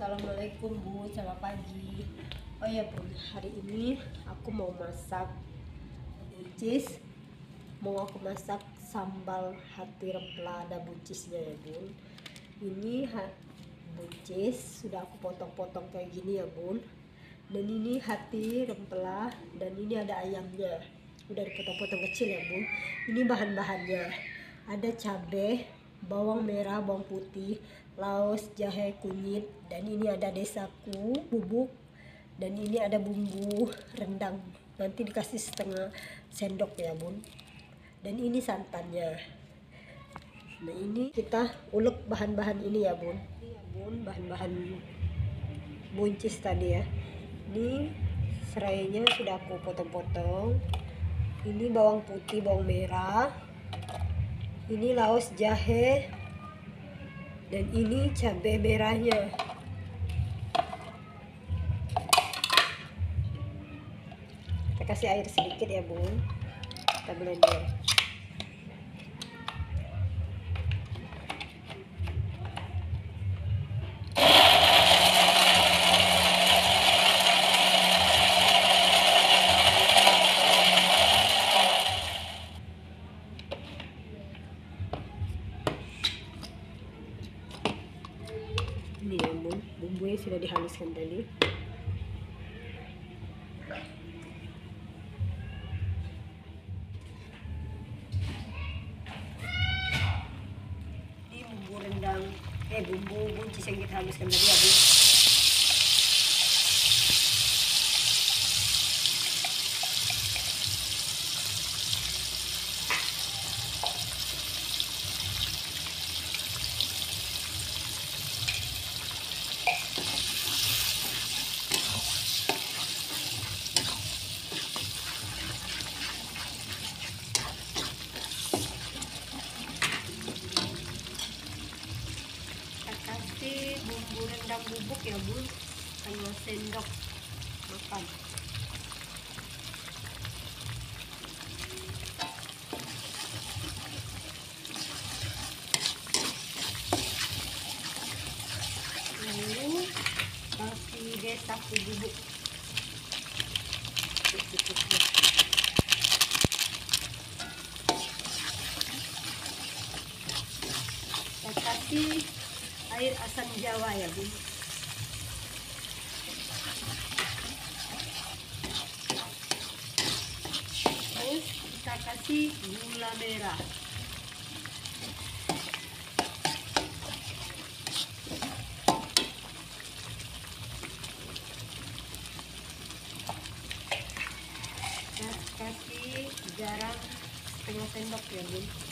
Assalamualaikum Bu, selamat pagi. Oh ya Bun, hari ini aku mau masak buncis. Mau aku masak sambal hati rempah ada buncisnya ya Bun. Ini buncis sudah aku potong-potong kayak gini ya Bun. Dan ini hati rempah dan ini ada ayamnya. Udah dipotong-potong kecil ya Bun. Ini bahan-bahannya. Ada cabai, bawang merah, bawang putih, laos, jahe, kunyit, dan ini ada desaku, bubuk, dan ini ada bumbu rendang. Nanti dikasih setengah sendok ya bun. Dan ini santannya. Nah ini kita ulek bahan-bahan ini ya bun. Bun, bahan-bahan buncis tadi ya. Ini serainya sudah aku potong-potong. Ini bawang putih, bawang merah, ini laos jahe dan ini cabai merahnya. Kita kasih air sedikit ya bun. Kita blender sudah dihaluskan tadi. Ini bumbu rendang eh bumbu buncis yang kita haluskan tadi ya rendang bubuk ya bun setengah sendok makan. Lalu kasih desak bubuk. Secukupnya kita kasih air asam jawa ya bun terus kita kasih gula merah. Kasih garam setengah sendok ya bun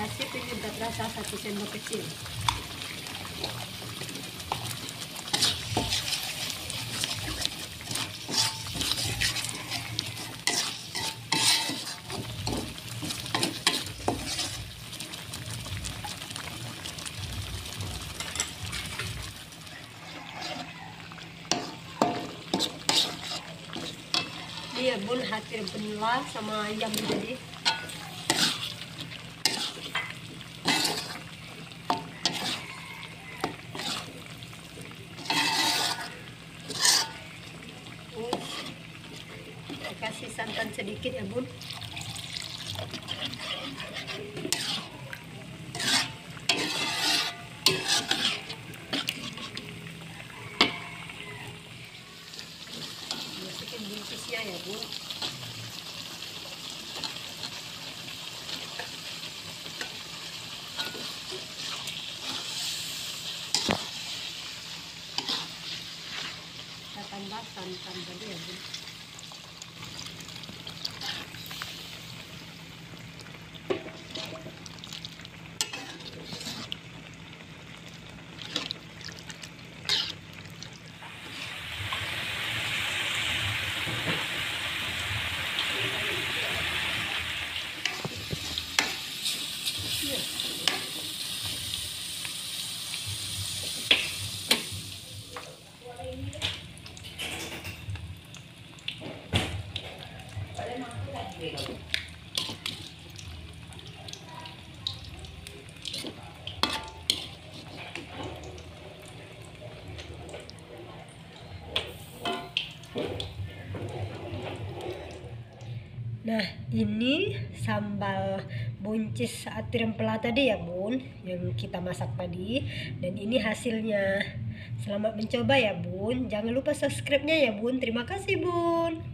kasih penyedap rasa satu sendok kecil. Iya bun hampir belah sama ayam jadi Terus kita kasih santan sedikit ya bun. Masukin buncisnya ya bun tambah santan tadi ya bun Nah, ini sambal buncis saat rempela tadi ya, Bun, yang kita masak tadi. Dan ini hasilnya. Selamat mencoba ya, Bun. Jangan lupa subscribe-nya ya, Bun. Terima kasih, Bun.